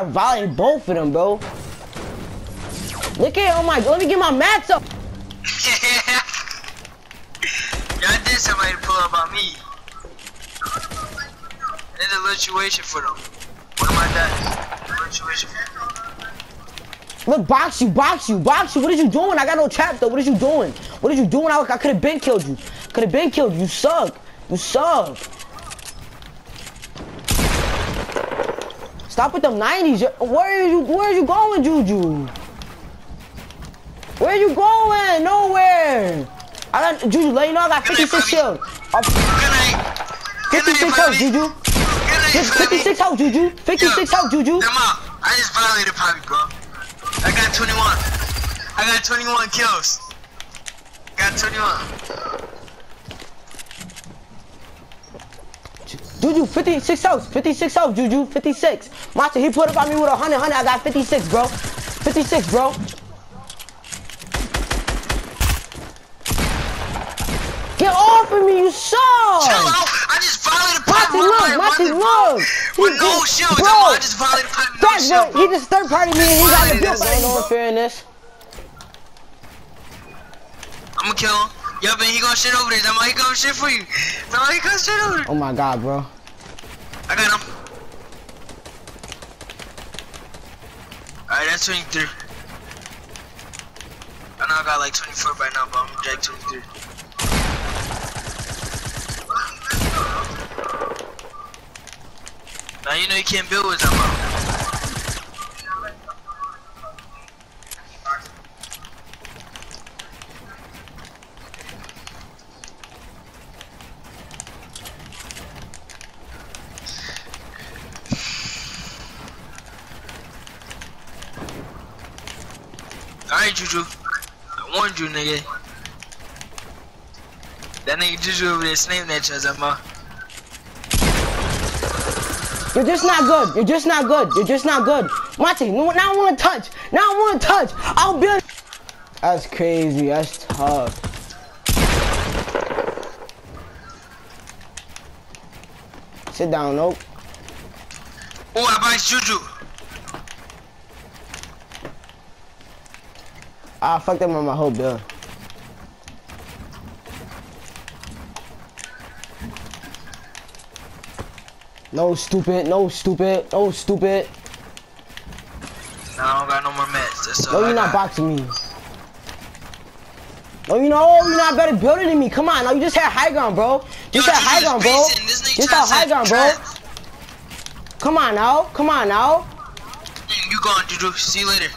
to violate both of them, bro. Look at, oh my, let me get my mats up. Y'all did somebody pull up on me. There's a lituation for them. What am I done? Lituation Look, box you, box you, box you. What are you doing? I got no trap though. What are you doing? What are you doing? I, I could have been killed you. Could have been killed you. You suck. You suck. Stop with them 90s. Where are you? Where are you going, Juju? Where are you going? Nowhere. I got Juju. Let you know I got 56 shield. Uh, 56 health, Juju. Just 56 health, Juju. 56 health, Juju. Come on. I just violated Poppy, bro. I got 21. I got 21 kills. Got 21. Juju, 56 health, 56 health, Juju, 56. Master, he put up on me with a 100, 100, I got 56, bro. 56, bro. Get off of me, you suck! Chill out. I just violated. Monty, look, Monty, look. With no He- bro. I just violated Poppy with no bro. He just third party me and he got the bill. this, Ain't no bro. fair in this. I'm gonna kill him. Yo, man, he gonna shit over there. That he gonna shit for you. No, he gonna shit over there. Oh my god, bro. I got him. Alright, that's 23. I know I got like 24 right now, but I'm drag 23. Now you know you can't build with them. bro. Alright, Juju. I warned you, nigga. That nigga Juju over there snapping at you, Zama. You're just not good. You're just not good. You're just not good. Monty, now I want to touch. Now I want to touch. I'll build. That's crazy. That's tough. Sit down, nope. Oh, I buy Juju. I fucked up on my whole build. No stupid, no stupid, no stupid. Nah, I don't got no more. That's No, you're not got. boxing me. No, you know, you're not better building than me. Come on, now you just had high ground, bro. Just had high ground, bro. Just had high ground, bro. Come on now, come on now. You gone, Juju. See you later.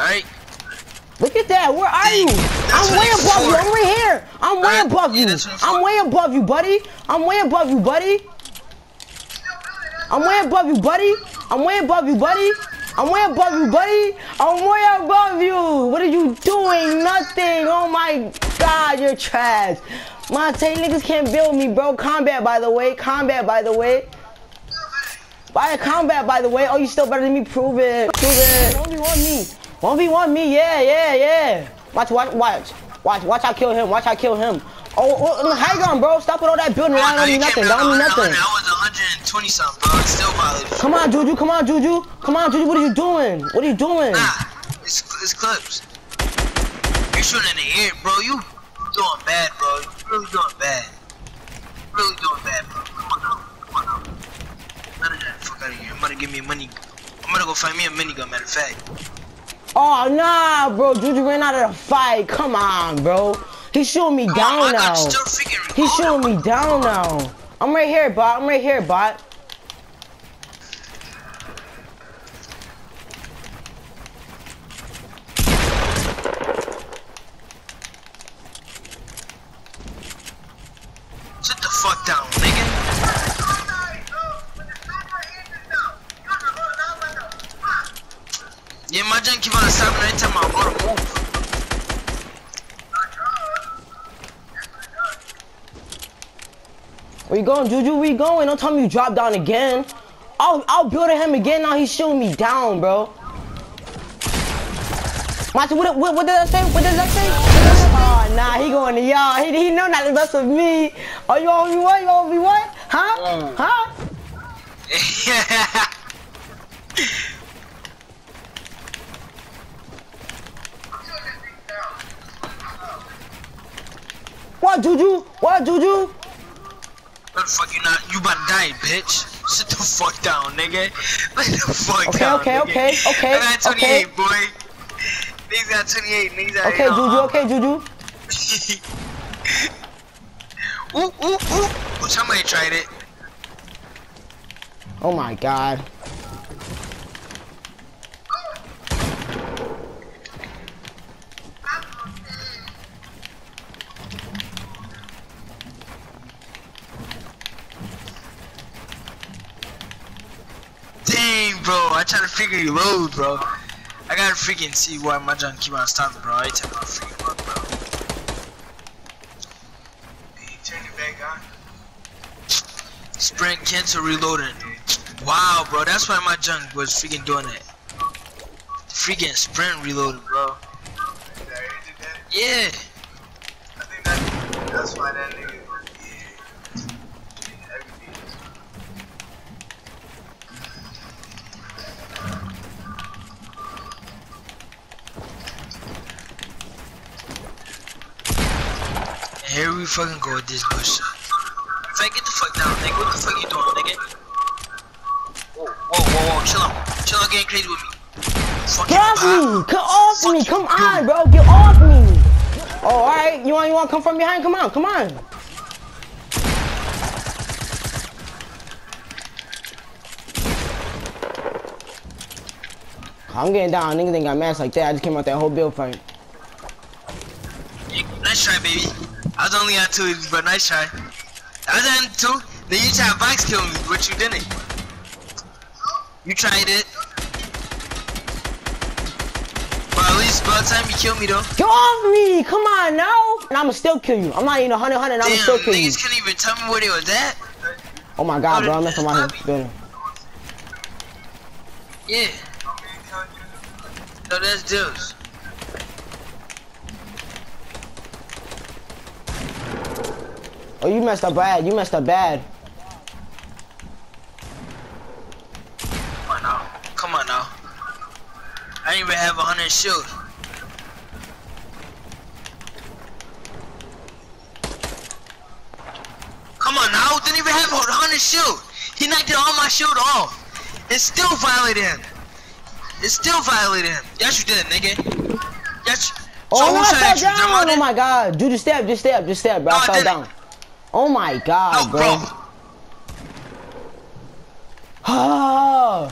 Alright? Look at that. Where are you? I'm way above you. I'm right here. I'm way above you. that's what it's I'm way above you, buddy. I'm way above you, buddy. I'm way above you, buddy. I'm way above you, buddy. I'm way above you, buddy. I'm way above you. What are you doing? Nothing. Oh my God, you're trash. Monte, niggas can't build me, bro. Combat, by the way. Combat, by the way. By combat, by the way. Oh, you still better than me. Prove it. Prove it. 1v1 me. 1v1 me. Yeah, yeah, yeah. Watch, watch, watch. Watch, watch I kill him. Watch I kill him. Oh, oh, oh hang on, bro. Stop with all that building. That don't mean nothing. in That don't mean nothing. I was 120 something, bro. It's still violated. Come on, Juju. Come on, Juju. Come on, Juju. What are you doing? What are you doing? Nah, it's, it's clips. You're shooting in the air, bro. You doing bad, bro. You really doing bad. Really doing bad, bro. Come on now. Come on now. None of that. Fuck out of here. I'm gonna give me a money. I'm gonna go find me a minigun, matter of fact. Oh, nah, bro. Juju ran out of the fight. Come on, bro. He's shooting me down now. He's shooting me down now. I'm right here, bot. I'm right here, bot. Sit the fuck down, nigga. Yeah, my junk keep on stopping every time I want to move. Where you going, Juju? we going? Don't tell me you drop down again. I'll, I'll build him again. Now he's shooting me down, bro. Monty, what, what, what did that say? What did that say? Oh, nah, he going to y'all. He, he know not to mess with me. Oh, you want me what? You want me what? Huh? Mm. Huh? What, Juju? What, Juju? The fuck you not? You about to die, bitch. Sit the fuck down, nigga. Lay the fuck Okay, down. okay, nigga. okay, okay, I got 28, okay. boy. Niggas got 28. Niggas got Okay, Juju, okay, Juju. ooh, ooh, ooh. Ooh, Somebody tried it. Oh my god. Bro. I try to figure you load, bro. I gotta freaking see why my junk keep on stopping, bro. I tell my freaking load, bro. Hey, turn it back on. Sprint cancel reloading. Wow, bro. That's why my junk was freaking doing it. Freaking sprint reloading, bro. Yeah. I think that, that's why that we fucking go with this bush. I get the fuck down, nigga, what the fuck you doing, nigga? Whoa, whoa, whoa, whoa, chill out. Chill out, getting crazy with me. Fucking Get off me! Get off me! Come you, on, bro. Get off me! Oh, alright. You want you want to come from behind? Come on, come on. I'm getting down. Niggas ain't got mass like that. I just came out that whole build fight. Nice try, baby. Only on two, but nice try. I was on two. Then you tried box kill me, but you didn't. You tried it. But at least by the time you kill me, though. Get off me! Come on now! And I'ma still kill you. I'm not even a hundred hundred. I'ma still kill you. niggas can't even tell me where they was at. Oh my god, bro. I'm messing here building. Yeah. So that's deals. Oh, you messed up bad. You messed up bad. Come on now. Come on now. I didn't even have a hundred shield. Come on now. Didn't even have a hundred shield. He knocked all my shield off. It still violated him. It still violated him. Yes, you did, nigga. Yes. Oh, so no, I fell down. Oh my god. Do the step, just stay up. just stay up, bro. No, I fell down. Oh my god, No, bro. bro. Ah.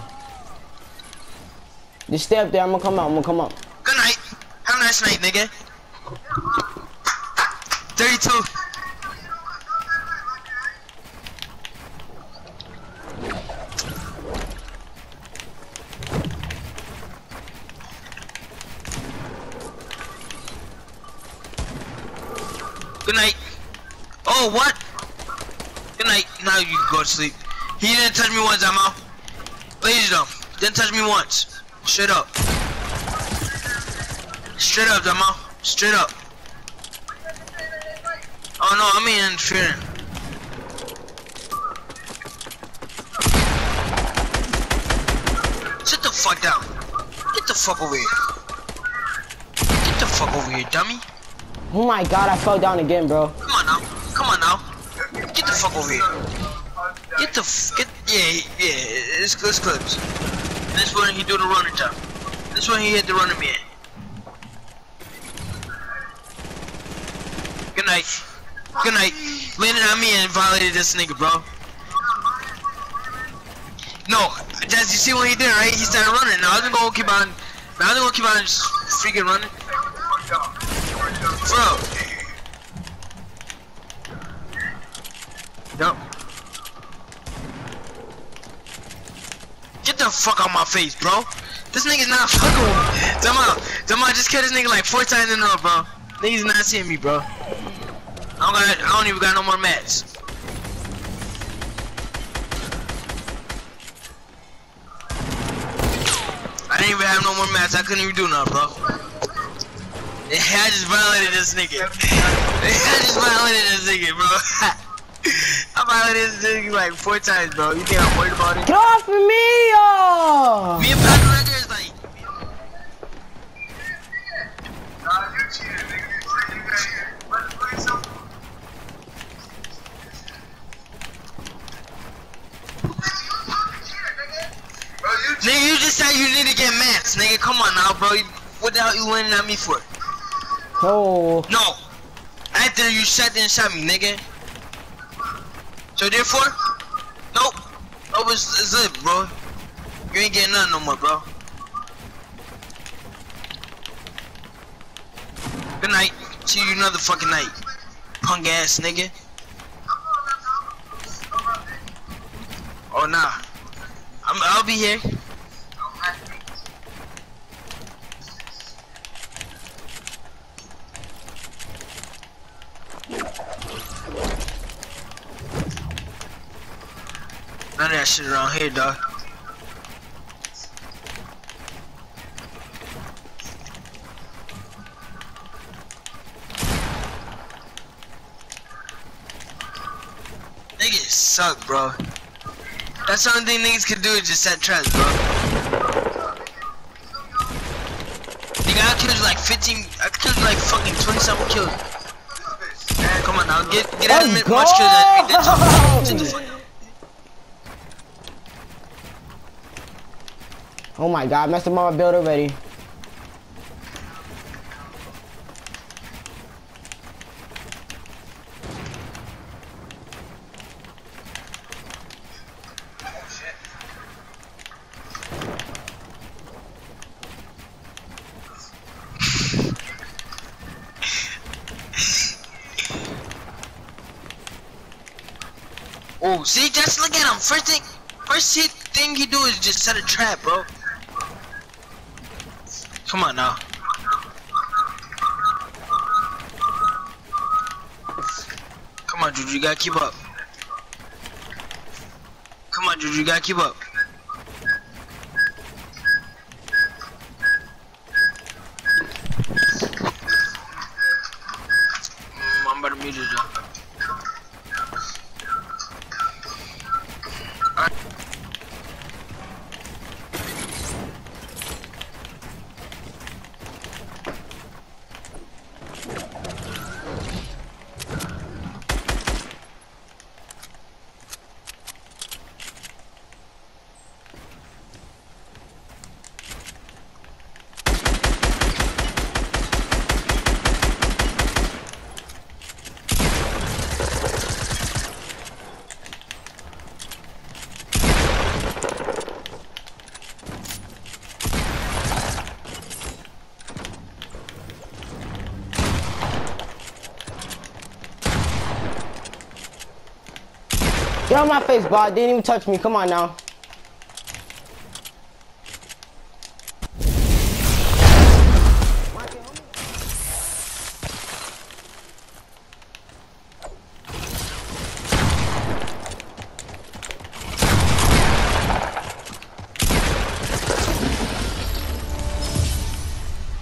just stay up there. I'm gonna come out. I'm gonna come out. Good night. Have a nice night, nigga. 32. Good night. Oh, what? Good night. Now you go to sleep. He didn't touch me once, I'm out. Ladies though, didn't touch me once. Straight up. Straight up, Jamal. Straight up. Oh no, I'm in interfering. Sit the fuck down. Get the fuck over here. Get the fuck over here, dummy. Oh my god, I fell down again, bro. Fuck over here. Get the f get yeah yeah. It's it's clips. This one he do the running jump. This one he hit the running man. Good night. Good night. Landed on me and violated this nigga, bro. No, Jazz, you see what he did, right? He started running. Now I'm gonna keep on. Now I'm gonna keep on just freaking running, bro. Yup. Get the fuck out my face, bro. This nigga's not fucking with me. Jamal, Jamal, just killed this nigga like four times in a row, bro. Niggas not seeing me, bro. I don't, got, I don't even got no more mats. I didn't even have no more mats. I couldn't even do nothing, bro. I just violated this nigga. I just violated this nigga, bro. I'm out of this nigga like four times, bro. You think I'm worried about it? Get off of me, yo! Me and Patrick right there is like, Nah, you cheated, nigga. You said you got What, what is up? Bro, you nigga, you just said you need to get mats, nigga. Come on now, bro. What the hell you winning at me for? Oh, No. After you shot and shot me, nigga. So therefore, nope. Nope, was it, bro. You ain't getting nothing no more, bro. Good night. See you another fucking night. Punk ass nigga. Oh nah. I'm I'll be here. None of that shit around here, dog. Niggas suck, bro. That's the only thing niggas can do is just set traps, bro. Nigga, I killed like 15, I killed like fucking 20 something kills. Come on now, get get out of oh, the much kills that we did. go! To the fuck- Oh my god, messed up my build already. Oh, see, just look at him. First thing, first thing he do is just set a trap, bro. Come on now. Come on, Juju, you gotta keep up. Come on, Juju, you gotta keep up. Mm, I'm about to though. Get on my face, bot. Didn't even touch me. Come on now.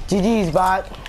GG's, bot.